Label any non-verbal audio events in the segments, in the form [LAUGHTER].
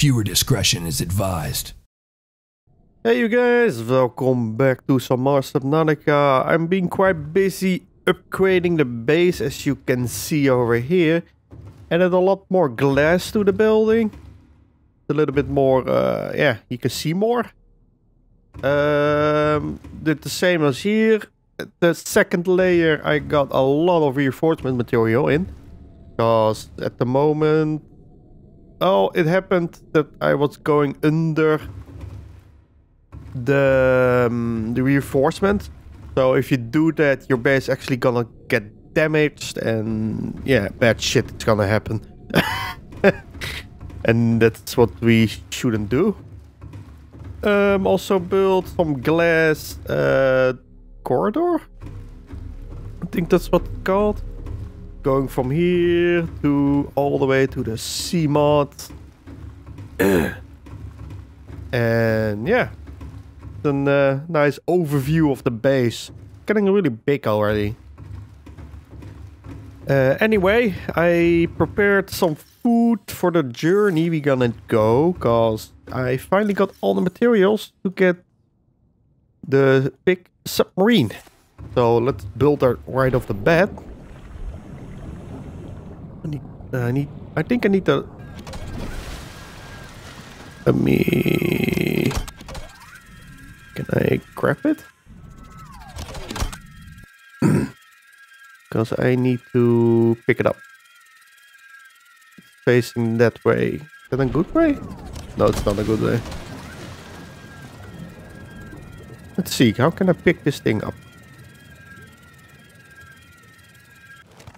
Viewer discretion is advised. Hey you guys, welcome back to some more Subnautica. I'm being quite busy upgrading the base as you can see over here. Added a lot more glass to the building. A little bit more, uh, yeah, you can see more. Um, did the same as here. The second layer I got a lot of reinforcement material in. Because at the moment... Oh, it happened that I was going under the um, the reinforcement. So if you do that, your base actually gonna get damaged, and yeah, bad shit is gonna happen. [LAUGHS] and that's what we shouldn't do. Um, also build some glass uh, corridor. I think that's what it's called. Going from here to all the way to the Seamoth. [CLEARS THROAT] and yeah, a uh, nice overview of the base. Getting really big already. Uh, anyway, I prepared some food for the journey we're gonna go, cause I finally got all the materials to get the big submarine. So let's build that right off the bat. I need, uh, I need, I think I need to. Let me. Can I grab it? [CLEARS THROAT] Because I need to pick it up. Facing that way. Is that a good way? No, it's not a good way. Let's see, how can I pick this thing up?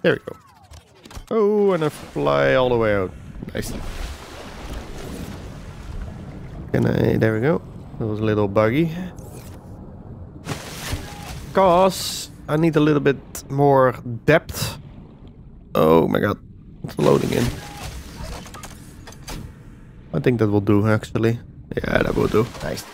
There we go. Oh, and I fly all the way out. Nice. Can I, there we go. That was a little buggy. Cause I need a little bit more depth. Oh my god. It's loading in. I think that will do actually. Yeah, that will do. Nice.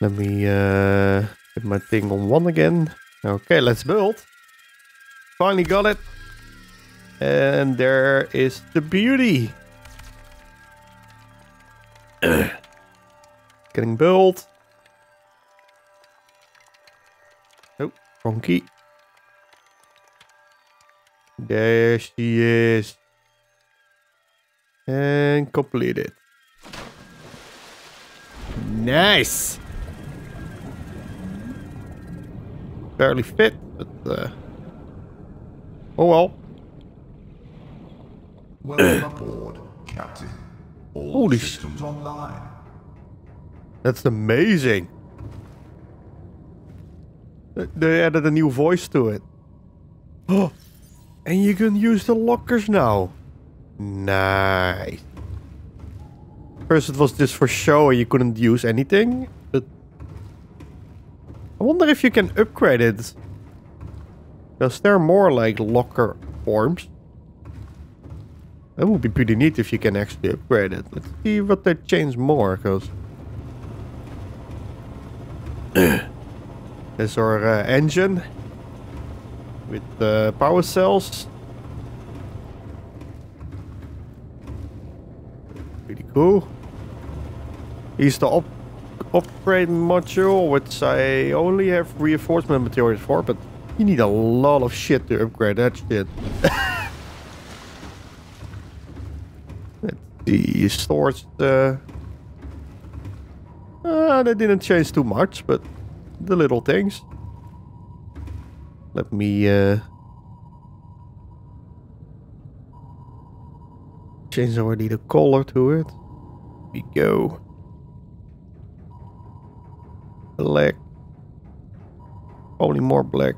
Let me uh, get my thing on one again. Okay, let's build. Finally got it. And there is the beauty. [CLEARS THROAT] Getting built. Oh, wrong key. There she is. And completed. Nice! Barely fit, but uh, oh well. Welcome [COUGHS] aboard, Captain. All Holy systems online. That's amazing. They added a new voice to it. Oh, [GASPS] and you can use the lockers now. Nice. First it was just for show and you couldn't use anything, but I wonder if you can upgrade it. Because there are more like locker forms. That would be pretty neat if you can actually upgrade it. Let's see what they change more, because... There's [COUGHS] our uh, engine. With the power cells. Pretty cool. Here's the up upgrade module, which I only have reinforcement materials for, but you need a lot of shit to upgrade that shit. [LAUGHS] Let's see. Uh, uh, they didn't change too much, but the little things. Let me uh, change already the color to it. we go. Black. Only more black.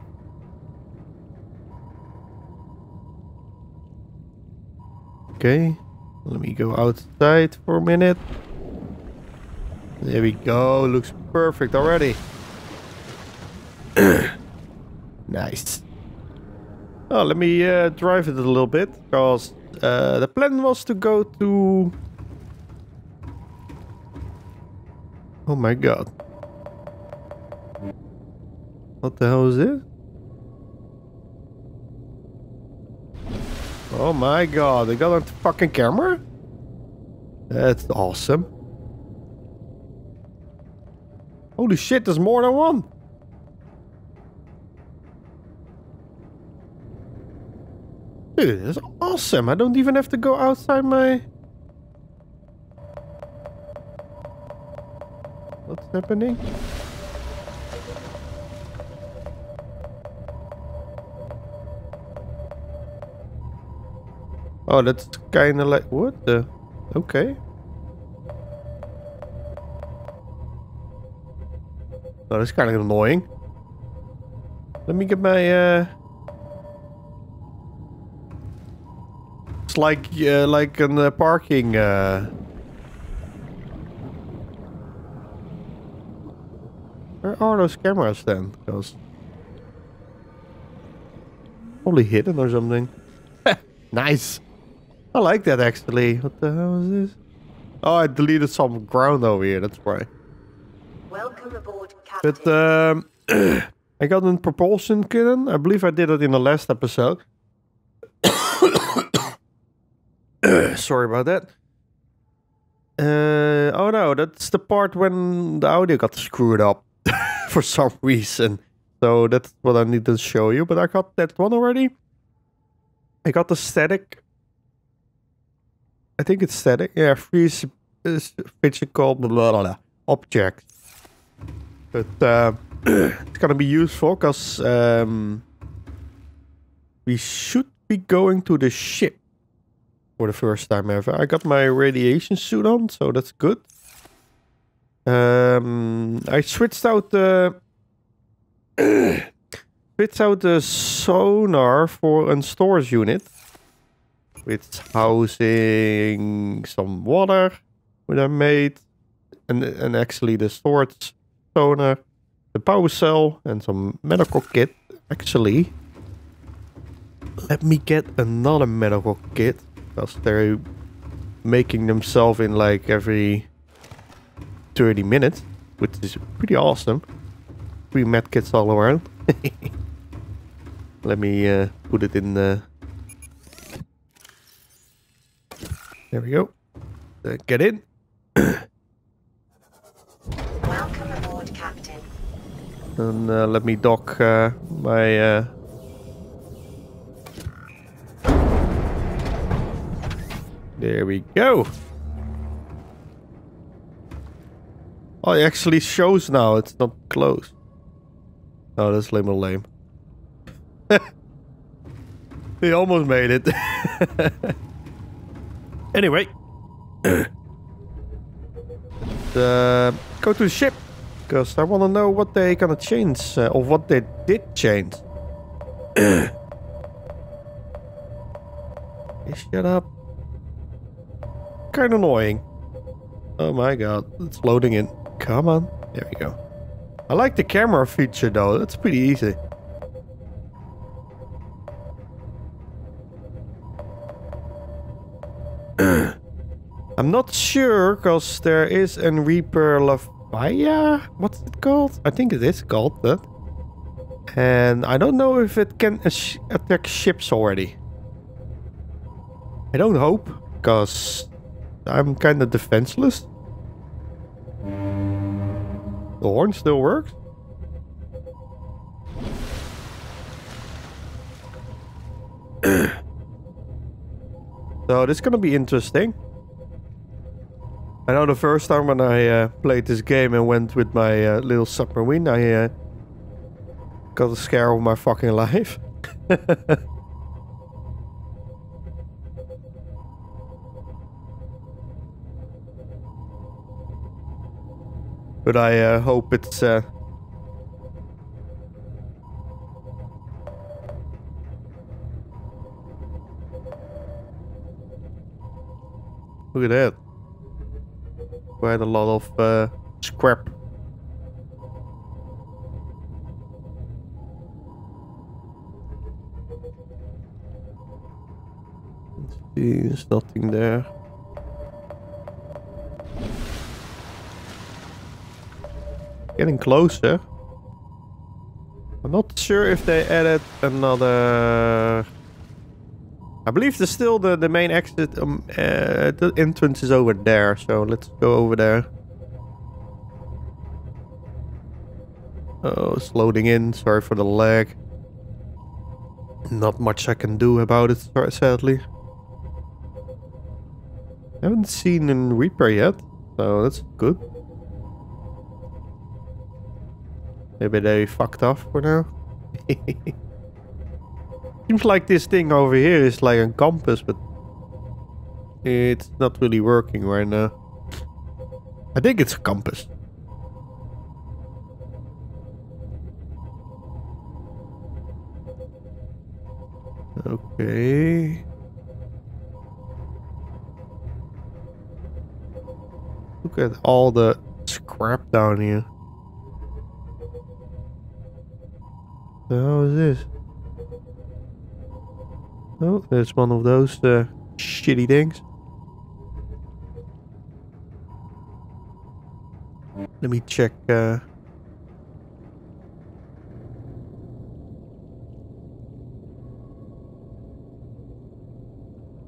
Okay. Let me go outside for a minute. There we go. Looks perfect already. [CLEARS THROAT] nice. Oh, let me uh, drive it a little bit. Because uh, the plan was to go to... Oh my god. What the hell is this? Oh my god, they got a fucking camera? That's awesome. Holy shit, there's more than one. Dude, that's awesome. I don't even have to go outside my... What's happening? Oh, that's kind of like... What the... Okay. Oh, that's kind of annoying. Let me get my... Uh... It's like, uh, like a uh, parking... Uh... Where are those cameras then? Because... Probably hidden or something. [LAUGHS] nice. I like that actually. What the hell is this? Oh, I deleted some ground over here. That's why. Welcome aboard, Captain. But um, [CLEARS THROAT] I got a propulsion cannon. I believe I did it in the last episode. [COUGHS] Sorry about that. Uh, oh no, that's the part when the audio got screwed up [LAUGHS] for some reason. So that's what I need to show you. But I got that one already. I got the static I think it's static. Yeah, freeze is physical blah, blah, blah, blah, object. But uh, [CLEARS THROAT] it's gonna be useful because um, we should be going to the ship for the first time ever. I got my radiation suit on, so that's good. Um, I switched out the [CLEARS THROAT] switched out the sonar for a storage unit it's housing some water that I made, and and actually the storage sonar, the power cell, and some medical kit. Actually, let me get another medical kit because they're making themselves in like every 30 minutes, which is pretty awesome. Three med kits all around. [LAUGHS] let me uh, put it in the There we go. Uh, get in. Welcome aboard, Captain. And uh, let me dock uh, my... Uh... There we go. Oh, it actually shows now. It's not closed. Oh, that's lame or lame. [LAUGHS] he almost made it. [LAUGHS] Anyway. uh, go to the ship. Because I want to know what they gonna change. Uh, or what they did change. [COUGHS] shut up. Kind of annoying. Oh my god. It's loading in. Come on. There we go. I like the camera feature though. That's pretty easy. I'm not sure because there is a Reaper Leviathan. What's it called? I think it is called that. And I don't know if it can attack ships already. I don't hope because I'm kind of defenseless. The horn still works. [COUGHS] so this is gonna be interesting. I know the first time when I uh, played this game and went with my uh, little submarine, I uh, got a scare of my fucking life. [LAUGHS] but I uh, hope it's... Uh, Look at that quite a lot of uh, scrap. Let's see, there's nothing there. Getting closer. I'm not sure if they added another I believe there's still the, the main exit, um, uh, the entrance is over there, so let's go over there. Oh, it's loading in, sorry for the lag. Not much I can do about it, sadly. haven't seen a Reaper yet, so that's good. Maybe they fucked off for now. [LAUGHS] Seems like this thing over here is like a compass, but it's not really working right now. I think it's a compass. Okay. Look at all the scrap down here. How is this? Oh, there's one of those uh, shitty things. Let me check. Uh...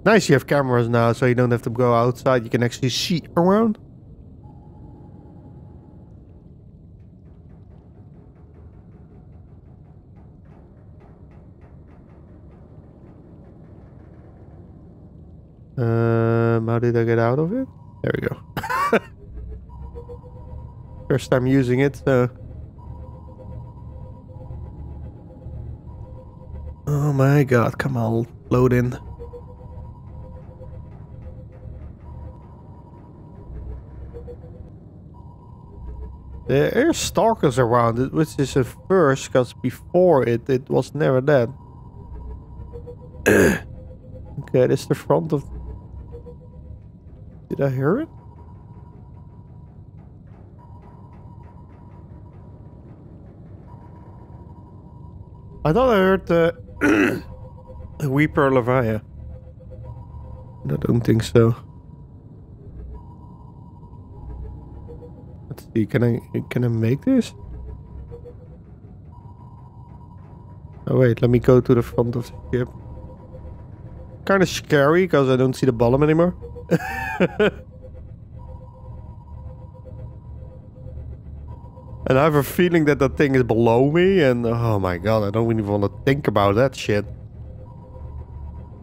Nice, you have cameras now, so you don't have to go outside. You can actually see around. I get out of it? There we go. [LAUGHS] First time using it, so. Oh my god, come on, load in. There are stalkers around it, which is a first, because before it, it was never that. [COUGHS] okay, this is the front of did I hear it? I thought I heard the [CLEARS THROAT] Weeper Levia. I don't think so. Let's see, can I can I make this? Oh wait, let me go to the front of the ship. Kind of scary because I don't see the bottom anymore. [LAUGHS] and I have a feeling that that thing is below me, and oh my god, I don't even want to think about that shit.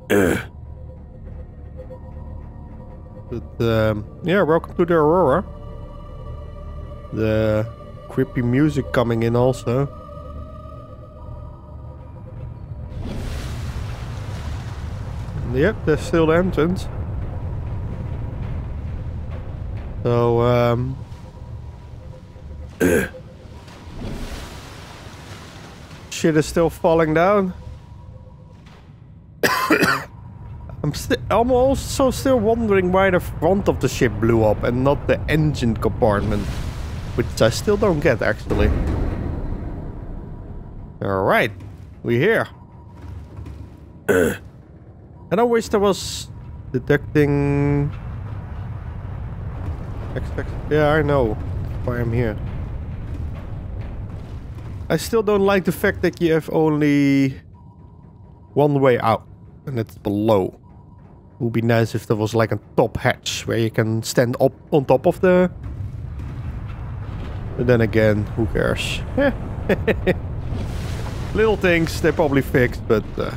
[CLEARS THROAT] but um, yeah, welcome to the Aurora. The creepy music coming in also. Yep, there's still the entrance. So, um... [COUGHS] shit is still falling down. [COUGHS] I'm, sti I'm also still wondering why the front of the ship blew up and not the engine compartment. Which I still don't get, actually. Alright, we're here. [COUGHS] and I wish there was detecting Expect yeah, I know why I'm here. I still don't like the fact that you have only one way out, and it's below. It would be nice if there was like a top hatch where you can stand up on top of the... But then again, who cares? [LAUGHS] Little things, they're probably fixed, but... Uh...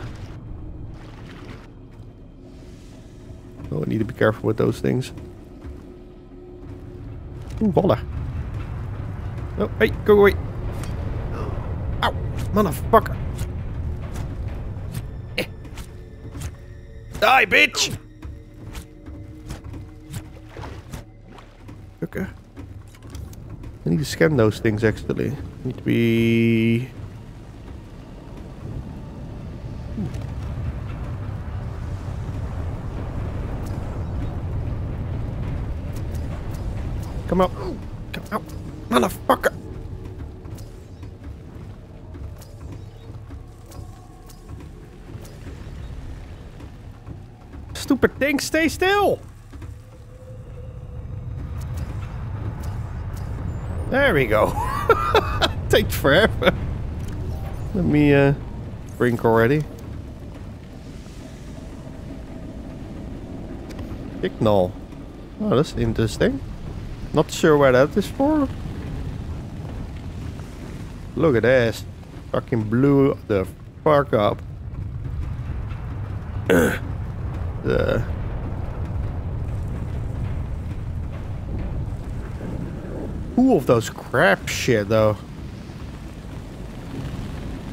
Oh, I need to be careful with those things. Ooh, water. Oh, hey, go away. Ow, motherfucker. Eh. Die, bitch! Okay. I need to scan those things, actually. Need to be... Come out. Come out. Motherfucker. Stupid thing, stay still. There we go. [LAUGHS] Takes forever. Let me uh drink already. Signal. Oh, that's interesting. Not sure where that is for. Look at this. Fucking blew the fuck up. [COUGHS] the Who of those crap shit though?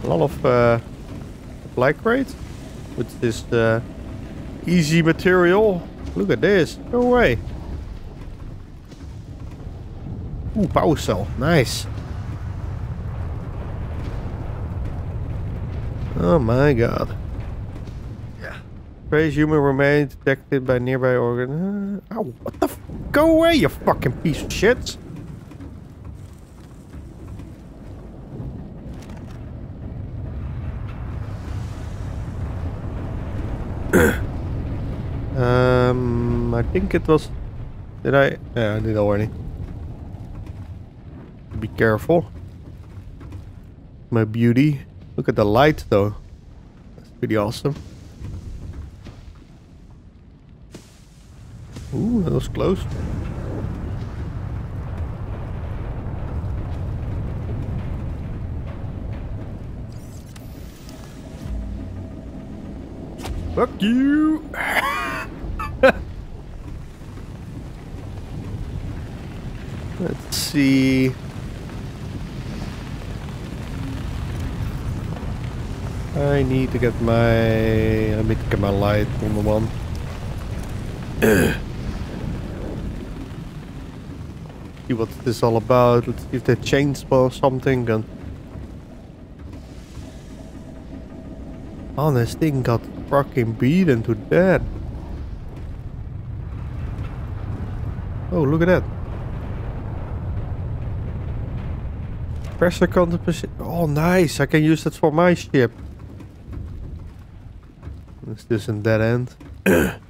A lot of uh, black crate with this uh, easy material. Look at this. No way. Ooh, power cell. Nice. Oh my god. Yeah. Trace human remains detected by nearby organ. Ow, what the Go away, you fucking piece of shit! [CLEARS THROAT] um, I think it was. Did I? Yeah, I did already. Be careful. My beauty. Look at the light though. That's pretty awesome. Ooh, that was close. Fuck you! [LAUGHS] Let's see. I need to get my. Let me get my light on the one. see what this is all about. Let's see if they changed or something. And oh, this thing got fucking beaten to death. Oh, look at that. Pressure concentration. Oh, nice. I can use that for my ship. Is just in dead end? [COUGHS]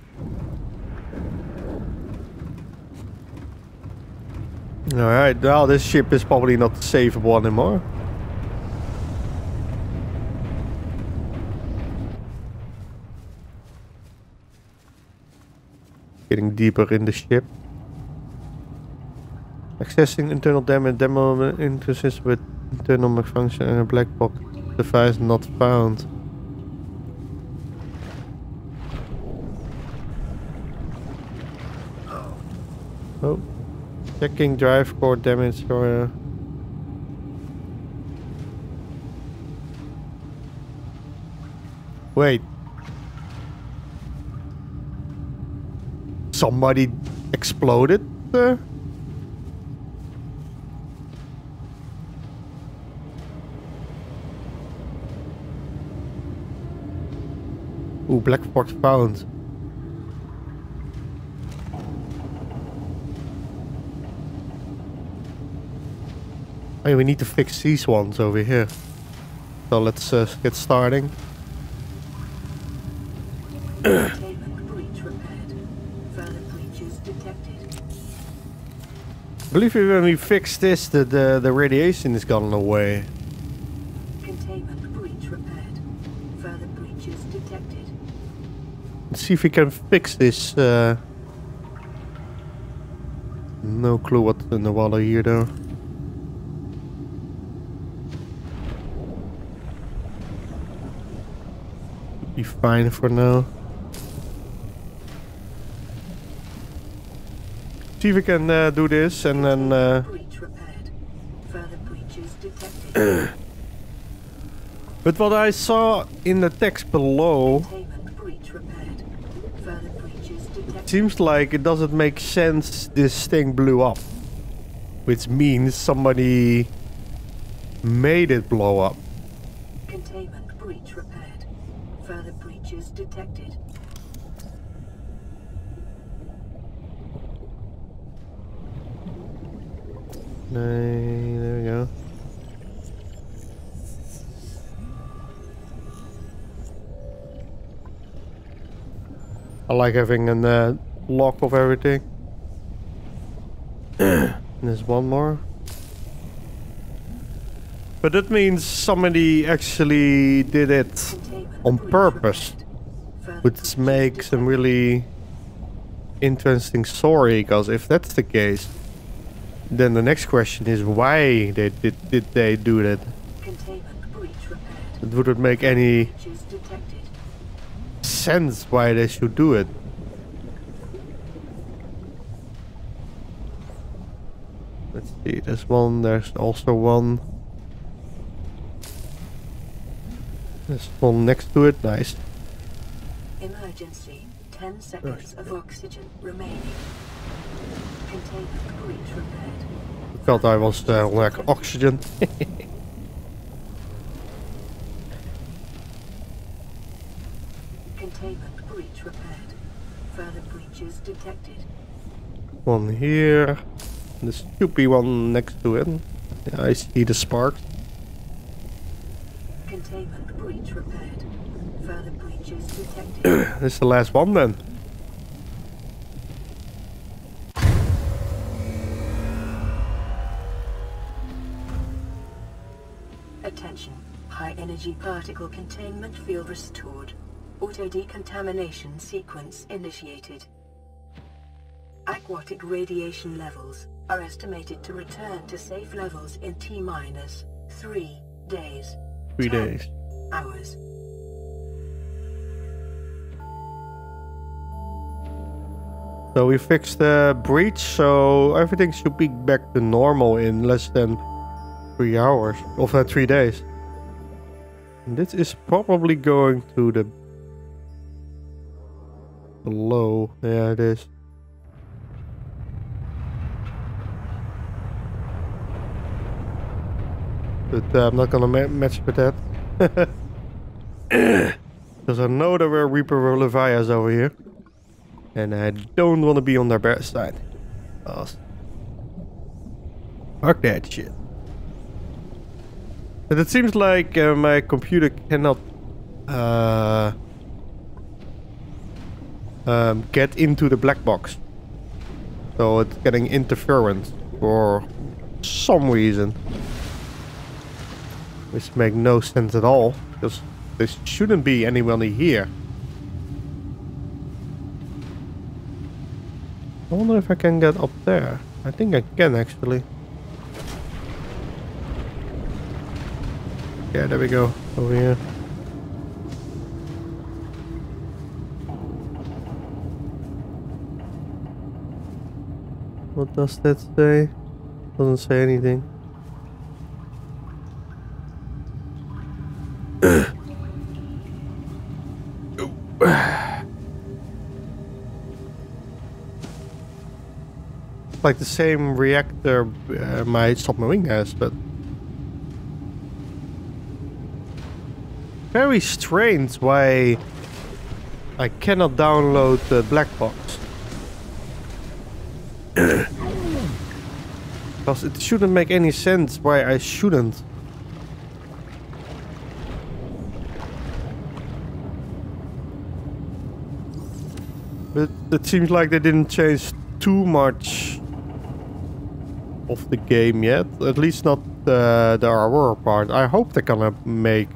Alright, well this ship is probably not savable anymore. Getting deeper in the ship. Accessing internal damage, demo interface with internal malfunction and a black box device not found. Oh. Checking drive core damage or... Uh, Wait. Somebody exploded there? Ooh, black box found. Hey, we need to fix these ones over here. So let's uh, get starting. Containment breach repaired. Further breaches detected. I believe when we fix this, the, the, the radiation is gone away. Containment breach repaired. Further breaches detected. Let's see if we can fix this. Uh... No clue what's in the water here though. Fine for now. See if we can uh, do this and then uh, Breach repaired. Further breaches [COUGHS] detected. But what I saw in the text below Containment breach repaired. Further breaches detected. seems like it doesn't make sense this thing blew up. Which means somebody made it blow up. Containment breach repaired. Further breaches detected. Nay, there we go. I like having a uh, lock of everything. and [COUGHS] there's one more. But that means somebody actually did it on purpose. Which makes detected. really interesting story, because if that's the case, then the next question is why they did, did they do that? Containment. It wouldn't make any sense why they should do it. Let's see, there's one, there's also one. There's one next to it, nice. Emergency. 10 seconds of oxygen remaining. Containment breach repaired. Thought I was uh, lack oxygen. Containment breach repaired. Further breaches detected. one here. The stupid one next to it. Yeah, I see the sparks. Containment breach repaired. Further breaches detected. [CLEARS THROAT] this is the last one then. Energy particle containment field restored. Auto decontamination sequence initiated. Aquatic radiation levels are estimated to return to safe levels in T minus three days. 3 days. Hours. So we fixed the breach, so everything should be back to normal in less than three hours. Of uh, three days. This is probably going to the below. Yeah, it is. But uh, I'm not gonna ma- match with that. [LAUGHS] Because I know there were Reaper Leviathans over here. And I don't want to be on their bad side. Fuck that shit. But it seems like uh, my computer cannot uh, um, get into the black box. So it's getting interference for some reason. Which makes no sense at all. Because there shouldn't be anyone here. I wonder if I can get up there. I think I can actually. Yeah, there we go. Over here. What does that say? Doesn't say anything. like the same reactor uh, might stop my submarine has, but very strange why I cannot download the black box. [COUGHS] Because it shouldn't make any sense why I shouldn't. But it seems like they didn't change too much of the game yet. At least not uh, the, the Aurora part. I hope they're gonna make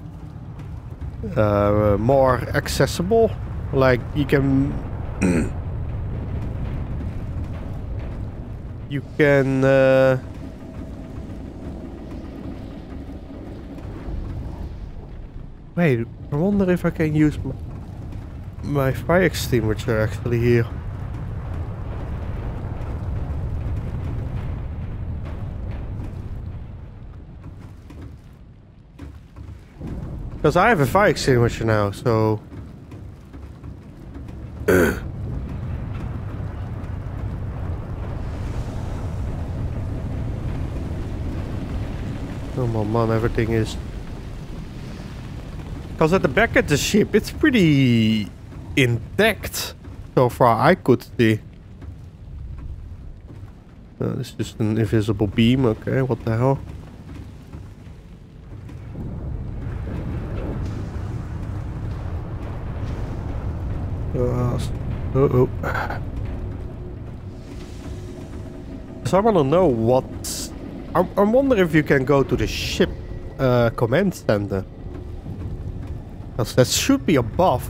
uh, more accessible. Like you can [CLEARS THROAT] you can uh, wait. I wonder if I can use my, my fire extinguisher actually here. Because I have a fire extinguisher now, so... oh my man, everything is... Because at the back of the ship, it's pretty intact. So far I could see. Uh, this is just an invisible beam, okay, what the hell? Uh oh. So I want to know what. I, I wonder if you can go to the ship uh, command center. Because that should be above.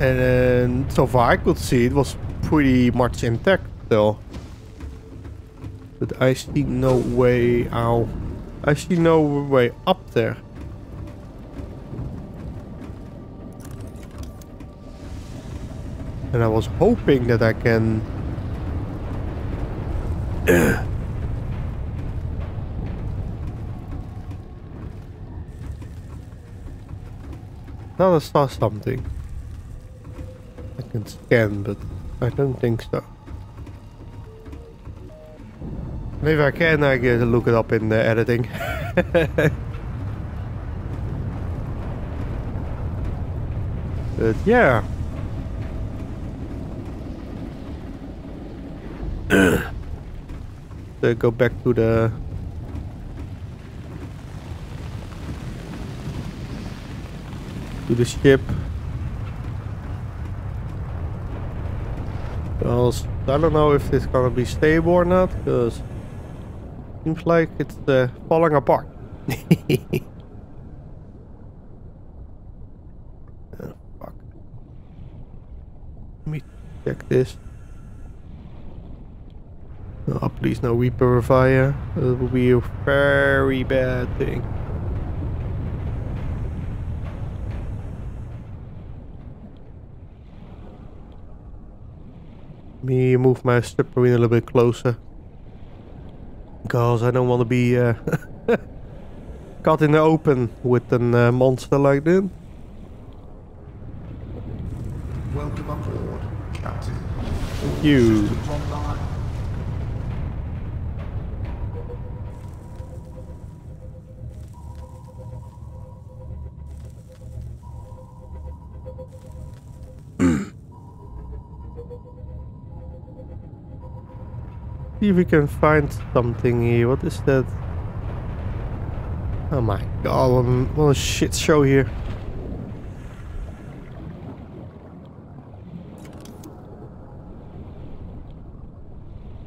And so far I could see it was pretty much intact still. But I see no way out. I see no way up there. And I was hoping that I can... [COUGHS] Now I saw something. I can scan, but I don't think so. Maybe I can, I get to look it up in the editing. [LAUGHS] but yeah. So go back to the to the ship. Because I don't know if it's gonna be stable or not, because seems like it's uh, falling apart. oh, [LAUGHS] fuck. Let me check this. Oh, please no Reaper fire. That will be a very bad thing. me move my submarine a little bit closer. Because I don't want to be uh, caught in the open with a uh, monster like that. Welcome aboard, Captain. Thank you. See if we can find something here. What is that? Oh my god, what a, what a shit show here.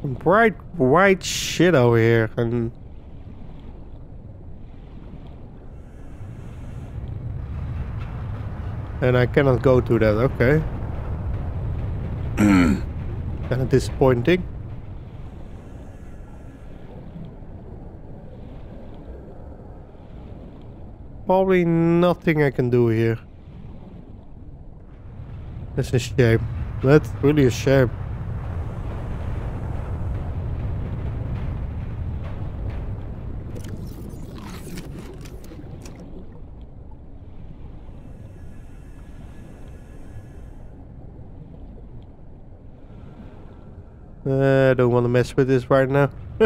Bright white shit over here and And I cannot go to that, okay. [CLEARS THROAT] Kinda disappointing. Probably nothing I can do here. That's a shame. That's really a shame. Uh, I don't want to mess with this right now. [LAUGHS]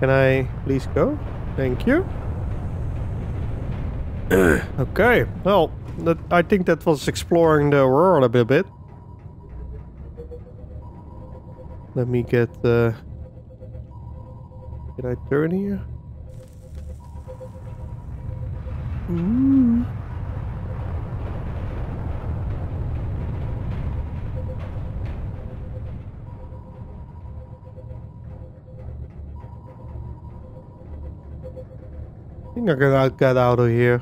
Can I please go? Thank you. [CLEARS THROAT] okay, well, that, I think that was exploring the world a bit. bit. Let me get. Uh, can I turn here? Ooh. I think I can get out of here.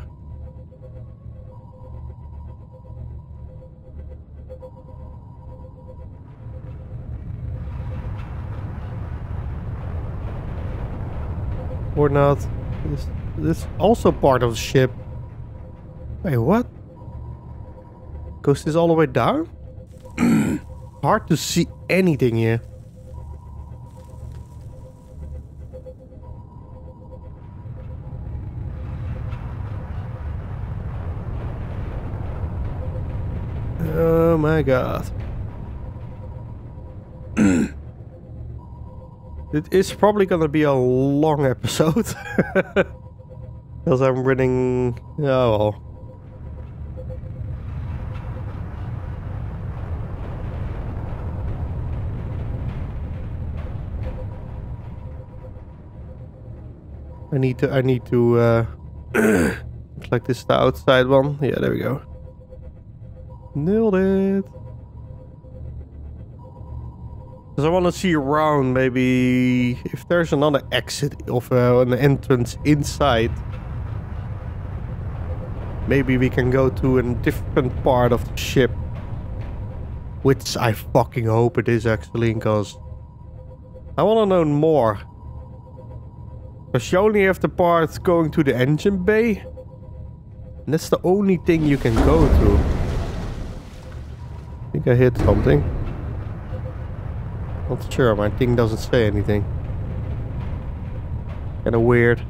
Or not. This, this also part of the ship. Wait, what? Goes this all the way down? [CLEARS THROAT] Hard to see anything here. Oh my god. It is probably gonna be a long episode. [LAUGHS] Because I'm running... Oh well. I need to, I need to, uh... [CLEARS THROAT] like this is the outside one. Yeah, there we go. Nailed it. Because I want to see around, maybe if there's another exit of uh, an entrance inside. maybe we can go to a different part of the ship. Which I fucking hope it is actually, because I want to know more. Because you only have the part going to the engine bay. And that's the only thing you can go to. I think I hit something. Not sure, my thing doesn't say anything. Kinda weird.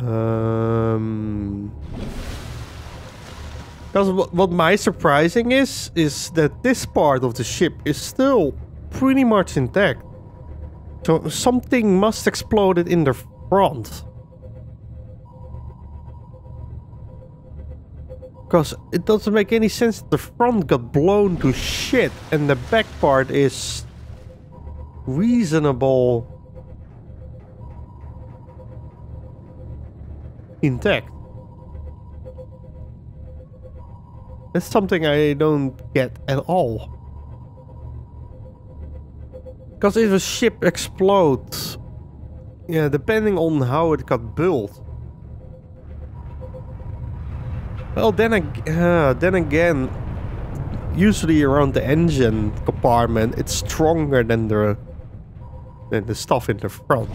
Um, because what, my surprising is, is that this part of the ship is still pretty much intact. So something must exploded in the front. Because it doesn't make any sense the front got blown to shit and the back part is reasonable intact. That's something I don't get at all. Because if a ship explodes, yeah, depending on how it got built. Well, then, ag uh, then again, usually around the engine compartment, it's stronger than the than the stuff in the front,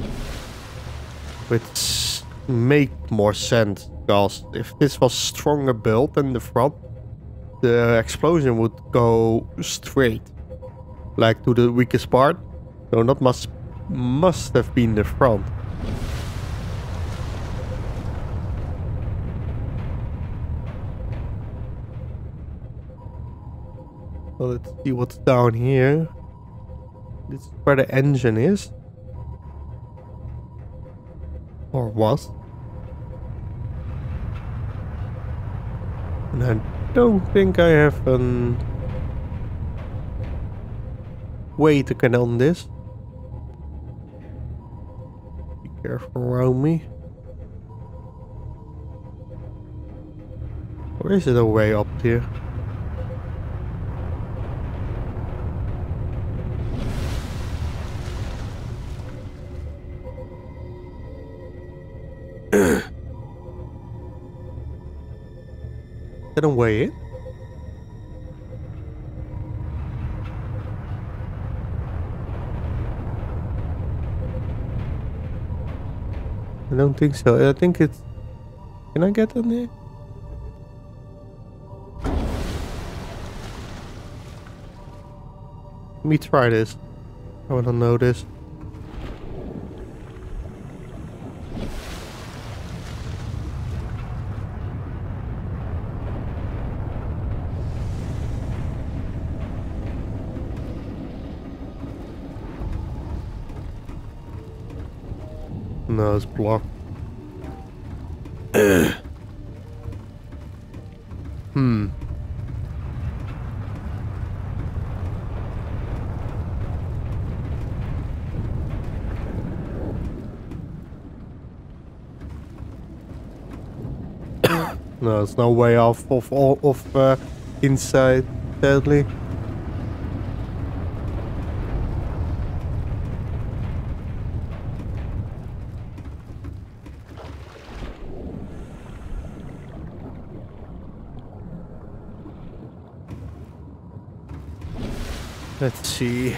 which make more sense. Because if this was stronger built than the front, the explosion would go straight, like to the weakest part. So that must must have been the front. So let's see what's down here. This is where the engine is. Or was. And I don't think I have an way to get on this. Be careful around me. Or is it a way up here? That a way in? I don't think so. I think it's... Can I get in there? Let me try this. I want to know this. It's blocked. [CLEARS THROAT] hmm. [COUGHS] no, there's no way off of uh, inside, sadly. Let's see.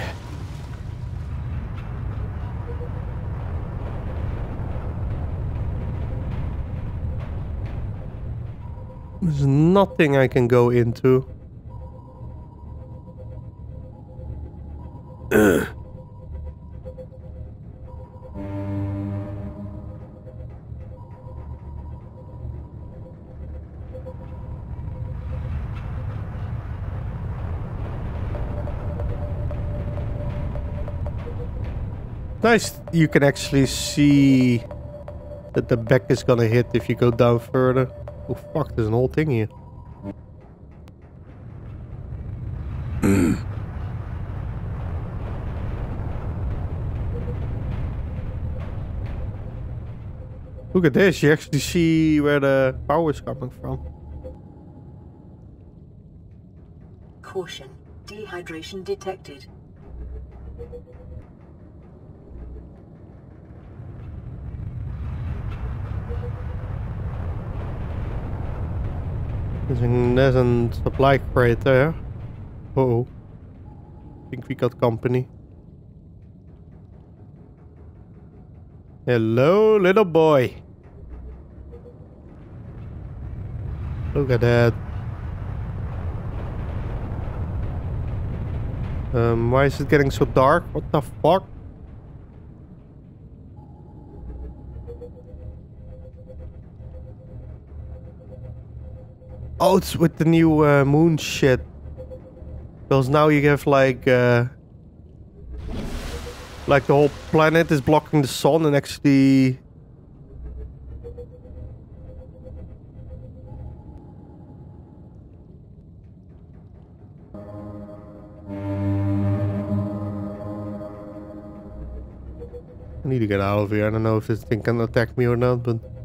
There's nothing I can go into. Ugh. Nice, you can actually see that the back is gonna hit if you go down further. Oh fuck, there's an whole thing here. [CLEARS THROAT] Look at this, you actually see where the power is coming from. Caution. Dehydration detected. There's a, supply crate there. Uh oh. think we got company. Hello, little boy. Look at that. Um, why is it getting so dark? What the fuck? Oh, it's with the new uh, moon shit. Because now you have like... Uh, like the whole planet is blocking the sun and actually... I need to get out of here. I don't know if this thing can attack me or not, but...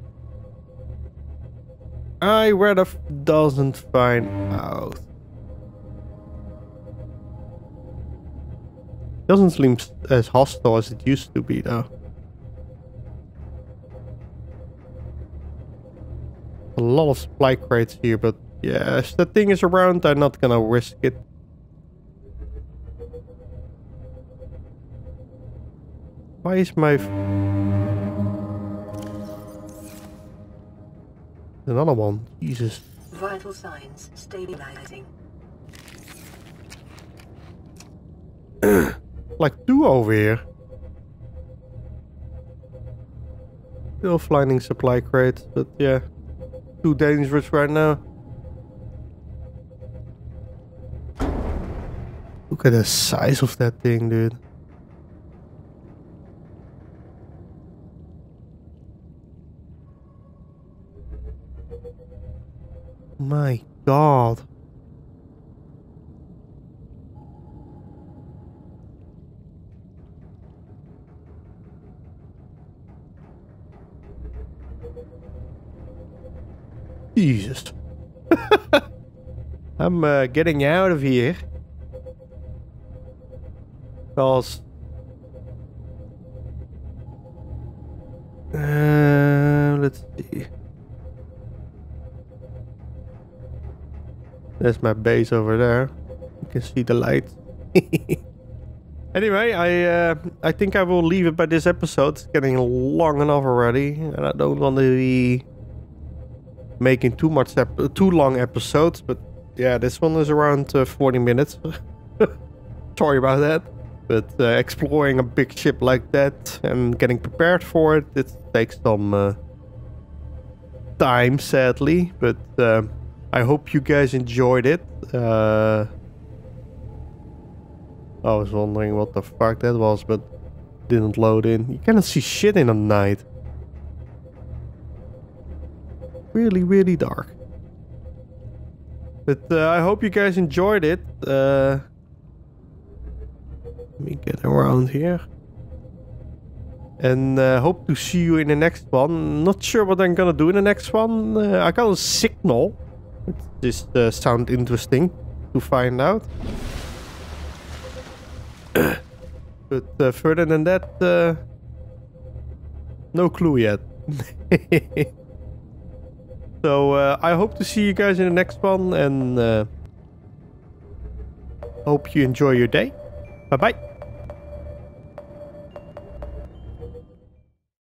I rather doesn't find out. Doesn't seem as hostile as it used to be, though. A lot of supply crates here, but yeah, if the thing is around, I'm not gonna risk it. Why is my... Another one. Jesus. Vital signs stabilizing. [CLEARS THROAT] Like two over here. Still finding supply crate, but yeah. Too dangerous right now. Look at the size of that thing, dude. My god. Jesus. [LAUGHS] I'm uh, getting out of here. Because... Uh, let's see. There's my base over there. You can see the light. [LAUGHS] anyway, I uh, I think I will leave it by this episode. It's getting long enough already, and I don't want to be making too much too long episodes. But yeah, this one is around uh, 40 minutes. [LAUGHS] Sorry about that. But uh, exploring a big ship like that and getting prepared for it, it takes some uh, time, sadly. But uh, I hope you guys enjoyed it. Uh, I was wondering what the fuck that was, but didn't load in. You cannot see shit in the night. Really, really dark. But uh, I hope you guys enjoyed it. Uh, let me get around here. And uh, hope to see you in the next one. Not sure what I'm gonna do in the next one. Uh, I got a signal. Just uh, sound interesting to find out. [CLEARS THROAT] but uh, further than that, uh, no clue yet. [LAUGHS] so uh, I hope to see you guys in the next one and uh, hope you enjoy your day. Bye bye.